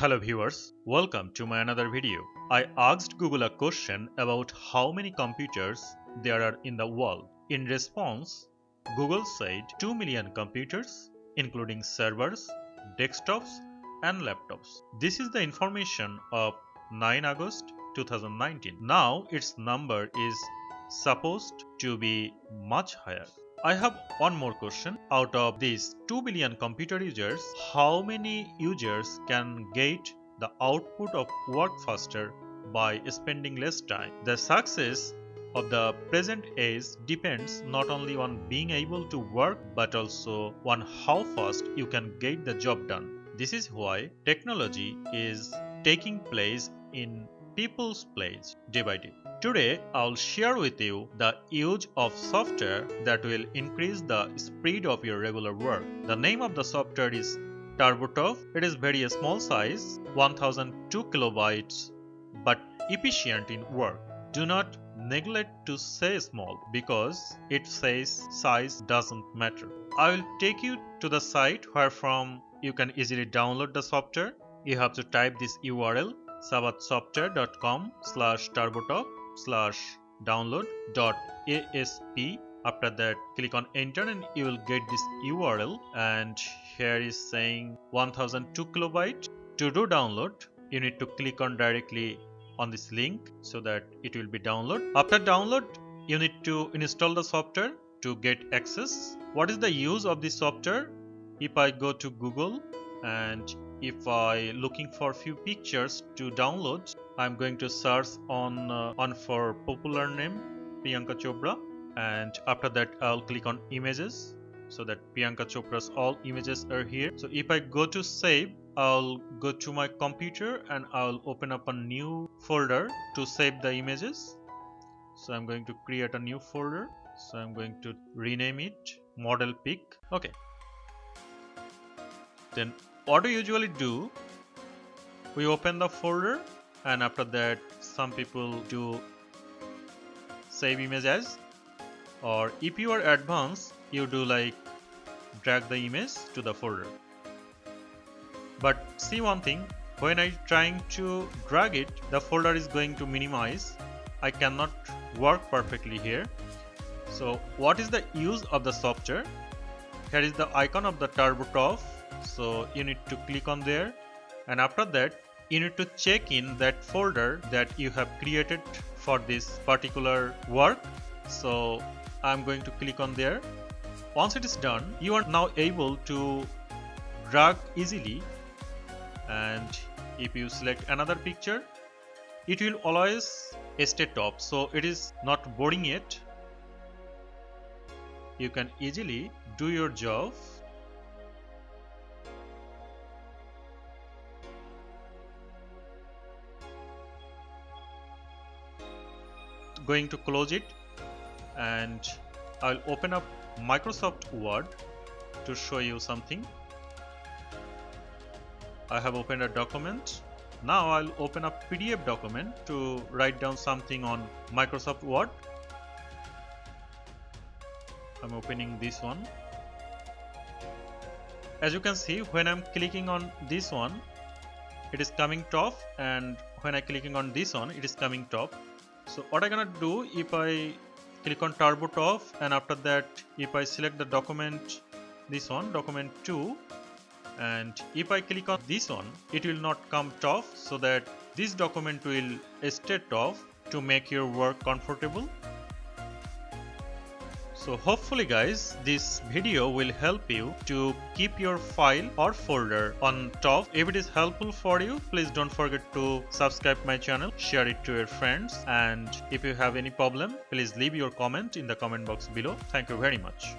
Hello viewers, welcome to my another video. I asked Google a question about how many computers there are in the world. In response, Google said 2 million computers including servers, desktops and laptops. This is the information of 9 August 2019. Now its number is supposed to be much higher. I have one more question. Out of these 2 billion computer users, how many users can get the output of work faster by spending less time? The success of the present age depends not only on being able to work but also on how fast you can get the job done. This is why technology is taking place in people's place day by day. Today, I'll share with you the use of software that will increase the speed of your regular work. The name of the software is TurboTop. It is very small size, 1002 kilobytes, but efficient in work. Do not neglect to say small because it says size doesn't matter. I will take you to the site where from you can easily download the software. You have to type this URL savardsoftware.com slash turbotop slash download dot asp after that click on enter and you will get this url and here is saying 1002 kilobyte to do download. You need to click on directly on this link so that it will be download. After download you need to install the software to get access. What is the use of this software? If i go to google and if I looking for few pictures to download I'm going to search on uh, on for popular name Priyanka Chopra. And after that I'll click on images so that Priyanka Chopra's all images are here. So if I go to save I'll go to my computer and I'll open up a new folder to save the images. So I'm going to create a new folder. So I'm going to rename it model pic. Okay. Then what we usually do? We open the folder and after that some people do save image as or if you are advanced you do like drag the image to the folder. But see one thing when I trying to drag it the folder is going to minimize. I cannot work perfectly here. So what is the use of the software? Here is the icon of the TurboTop so you need to click on there. And after that you need to check in that folder that you have created for this particular work. So I'm going to click on there. Once it is done you are now able to drag easily. And if you select another picture it will always stay top. So it is not boring yet. You can easily do your job going to close it and I'll open up Microsoft Word to show you something. I have opened a document. Now I'll open a PDF document to write down something on Microsoft Word. I'm opening this one. As you can see, when I'm clicking on this one, it is coming top and when I clicking on this one, it is coming top so what I'm gonna do if I click on TurboTop and after that if I select the document this one document 2 and if I click on this one it will not come top so that this document will stay top to make your work comfortable so hopefully guys, this video will help you to keep your file or folder on top. If it is helpful for you, please don't forget to subscribe my channel, share it to your friends and if you have any problem, please leave your comment in the comment box below. Thank you very much.